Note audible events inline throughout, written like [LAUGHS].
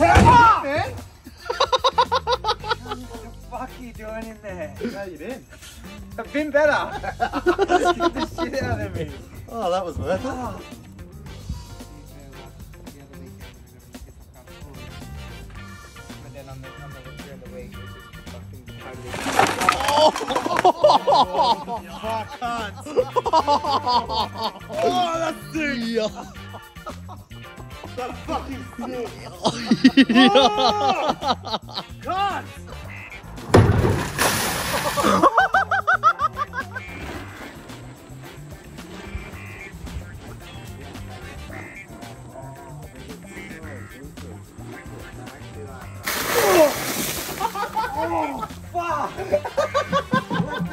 Man? what the fuck are you doing in there? How you been? I've been better. Get the shit out of me. Oh, that was worth it. Oh. Oh, that's sick. That's fucking sick. Oh, God. [LAUGHS] Oh, what the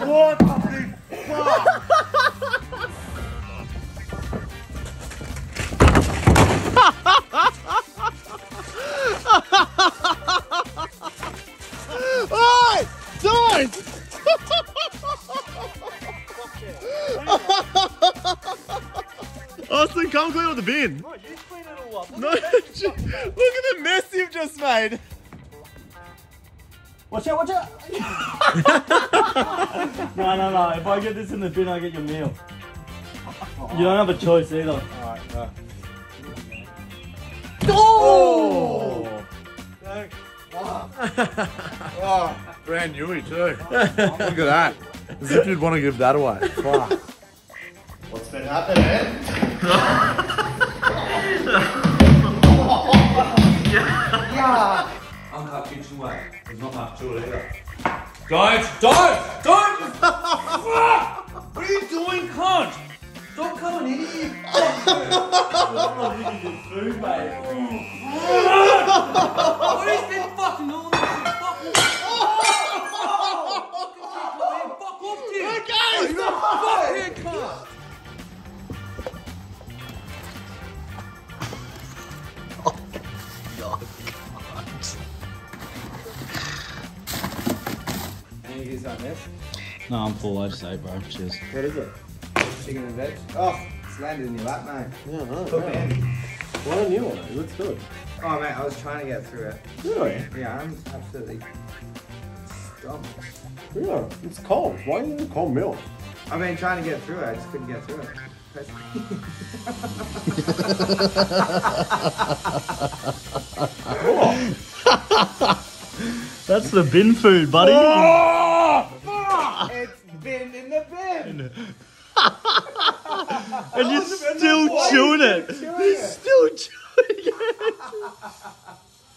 fuck? Austin, come clean up the bin. Oh, you clean it all up. No, [LAUGHS] look at the mess you've just made. Watch out, watch out! [LAUGHS] no, no, no. If I get this in the bin, I get your meal. You don't have a choice either. Alright, no. Oh! Oh, [LAUGHS] brand newy too. Look at that. As if you'd want to give that away. Fuck. What's been happening? Uncut kitchenware. There's not much to it either. Don't! Don't! Don't! [LAUGHS] What are you doing, cunt? Stop coming in here. Food, mate. [LAUGHS] What is this fucking all this? Fuck off! Fuck off, Tim! Okay, Fuck here, cunt! Any of you on this? No, I'm full. I just ate, bro. Cheers. What is it? Chicken and veg? Oh, it's landed in your lap, mate. Yeah, no, Put me in. Why a new one? It looks good. Oh, mate, I was trying to get through it. Really? Yeah, I'm absolutely stumped. Yeah. It's cold. Why are you in cold milk? I've been trying to get through it, I just couldn't get through it. That's [LAUGHS] [LAUGHS] the bin food, buddy. Still chewing it. You're still chewing it. [LAUGHS]